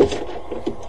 えっ?